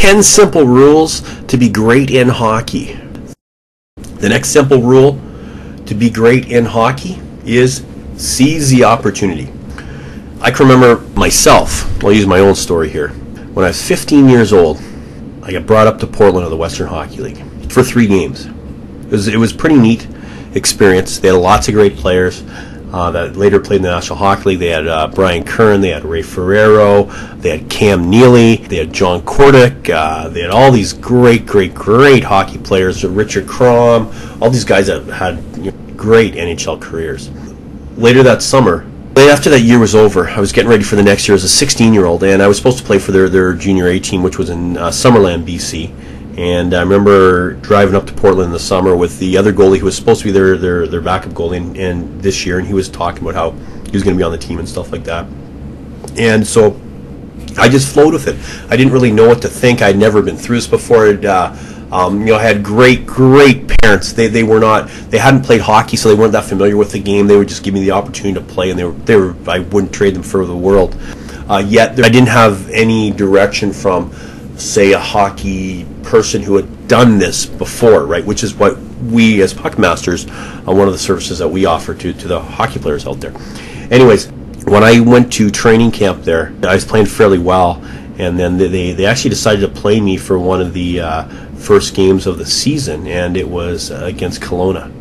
10 simple rules to be great in hockey. The next simple rule to be great in hockey is seize the opportunity. I can remember myself, I'll use my own story here. When I was 15 years old, I got brought up to Portland of the Western Hockey League for three games. It was, it was pretty neat experience. They had lots of great players uh, that later played in the National Hockey League. They had uh, Brian Curran, they had Ray Ferraro, they had Cam Neely, they had John Kordic, uh, they had all these great, great, great hockey players. Richard Kromm, all these guys that had you know, great NHL careers. Later that summer, after that year was over, I was getting ready for the next year as a 16 year old, and I was supposed to play for their, their junior A team, which was in uh, Summerland, BC. And I remember driving up to Portland in the summer with the other goalie who was supposed to be their their, their backup goalie and, and this year, and he was talking about how he was going to be on the team and stuff like that. And so I just flowed with it. I didn't really know what to think. I'd never been through this before. Uh, um, you know, I had great, great parents. They, they were not, they hadn't played hockey, so they weren't that familiar with the game. They would just give me the opportunity to play, and they were, they were I wouldn't trade them for the world. Uh, yet I didn't have any direction from, say, a hockey person who had done this before, right? Which is what we as Puckmasters, uh, one of the services that we offer to to the hockey players out there. Anyways, when I went to training camp there, I was playing fairly well, and then they they actually decided to play me for one of the uh, first games of the season, and it was uh, against Kelowna.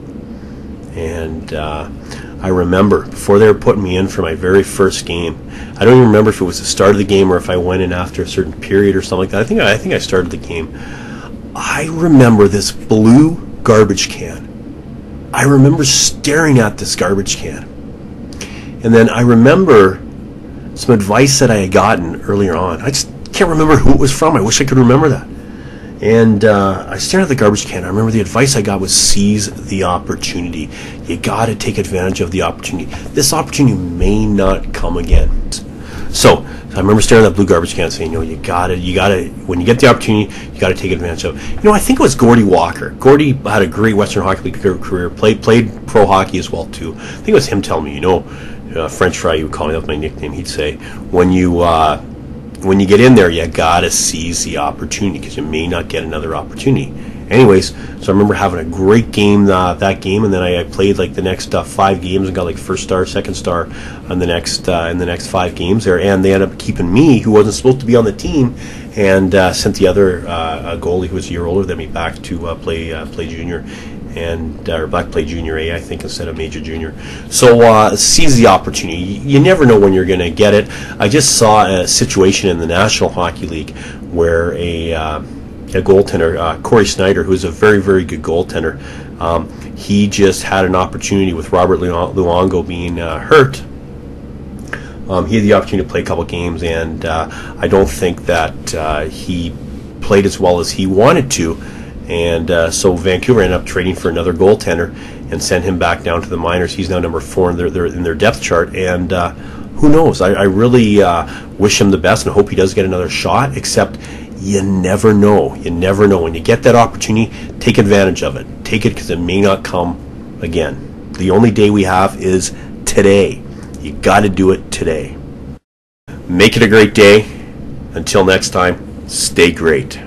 And uh, I remember before they were putting me in for my very first game. I don't even remember if it was the start of the game or if I went in after a certain period or something like that. I think I think I started the game. I remember this blue garbage can. I remember staring at this garbage can. And then I remember some advice that I had gotten earlier on. I just can't remember who it was from. I wish I could remember that. And uh, I stared at the garbage can. I remember the advice I got was seize the opportunity. You got to take advantage of the opportunity. This opportunity may not come again. So I remember staring at that blue garbage can, saying, "You know, you gotta, you gotta, when you get the opportunity, you gotta take advantage of." You know, I think it was Gordy Walker. Gordy had a great Western Hockey League career, played played pro hockey as well too. I think it was him telling me, you know, uh, French fry. You would call me that's my nickname. He'd say, "When you." Uh, when you get in there, you gotta seize the opportunity because you may not get another opportunity. Anyways, so I remember having a great game uh, that game, and then I, I played like the next uh, five games and got like first star, second star, on the next uh, in the next five games there, and they ended up keeping me, who wasn't supposed to be on the team, and uh, sent the other uh, goalie who was a year older than me back to uh, play play junior, and or back play junior A, I think, instead of major junior. So uh, seize the opportunity. You never know when you're going to get it. I just saw a situation in the National Hockey League where a uh, a goaltender, uh, Cory Schneider, who's a very very good goaltender, um, he just had an opportunity with Robert Luongo being uh, hurt. Um, he had the opportunity to play a couple games, and uh, I don't think that uh, he played as well as he wanted to and uh, so Vancouver ended up trading for another goaltender and sent him back down to the minors. He's now number four in their, their in their depth chart. And uh, who knows? I, I really uh, wish him the best and hope he does get another shot. Except you never know. You never know. When you get that opportunity, take advantage of it. Take it because it may not come again. The only day we have is today. You got to do it today. Make it a great day. Until next time, stay great.